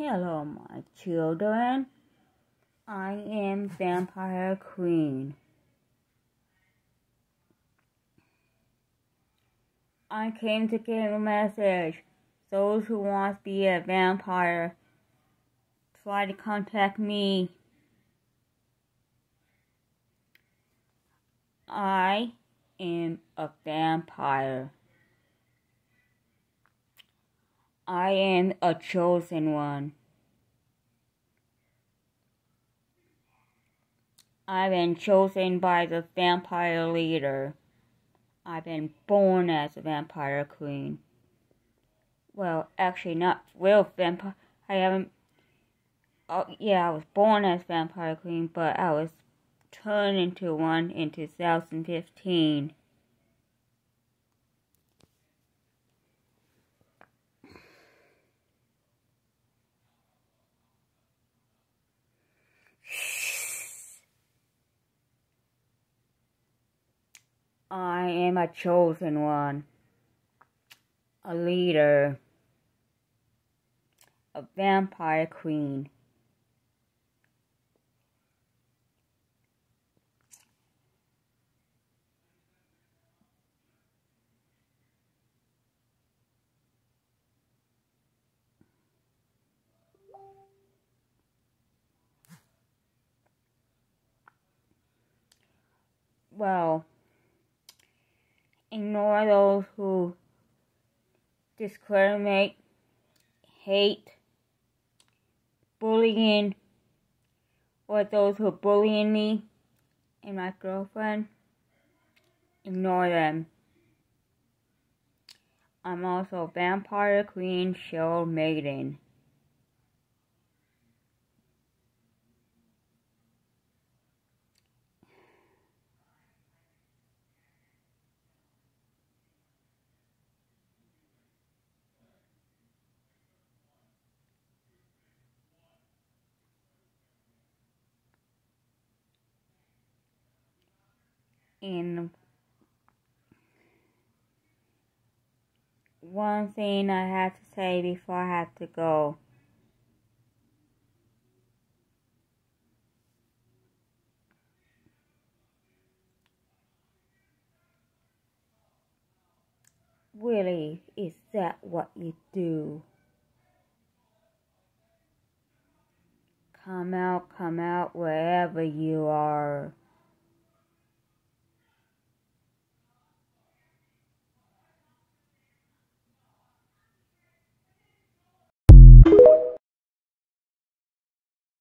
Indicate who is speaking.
Speaker 1: Hello, my children. I am Vampire Queen. I came to give a message. Those who want to be a vampire, try to contact me. I am a vampire. I am a chosen one. I've been chosen by the vampire leader. I've been born as a vampire queen. Well, actually, not real vampire. I haven't. Oh, yeah, I was born as vampire queen, but I was turned into one in 2015. I am a chosen one, a leader, a vampire queen. Well, ignore those who discriminate, hate, bullying, or those who are bullying me and my girlfriend. Ignore them. I'm also Vampire Queen Shield Maiden. And one thing I have to say before I have to go. Really, is that what you do? Come out, come out wherever you are.